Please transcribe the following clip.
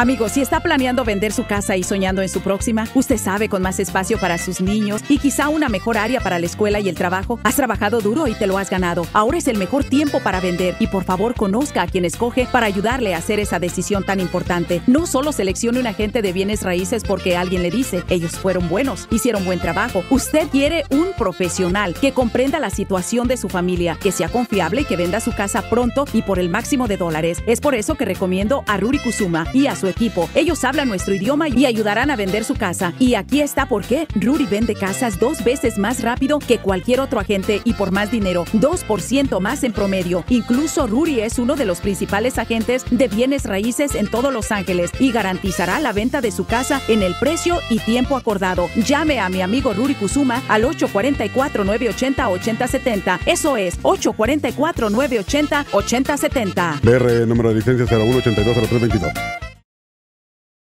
Amigos, si está planeando vender su casa y soñando en su próxima, usted sabe con más espacio para sus niños y quizá una mejor área para la escuela y el trabajo, has trabajado duro y te lo has ganado. Ahora es el mejor tiempo para vender y por favor conozca a quien escoge para ayudarle a hacer esa decisión tan importante. No solo seleccione un agente de bienes raíces porque alguien le dice, ellos fueron buenos, hicieron buen trabajo. Usted quiere un profesional que comprenda la situación de su familia, que sea confiable y que venda su casa pronto y por el máximo de dólares. Es por eso que recomiendo a Ruri Kusuma y a su equipo. Ellos hablan nuestro idioma y ayudarán a vender su casa. Y aquí está por qué Ruri vende casas dos veces más rápido que cualquier otro agente y por más dinero, 2% más en promedio. Incluso Ruri es uno de los principales agentes de bienes raíces en todos Los Ángeles y garantizará la venta de su casa en el precio y tiempo acordado. Llame a mi amigo Ruri Kusuma al 844-980-8070. Eso es 844-980-8070. BR número de licencia 01820322.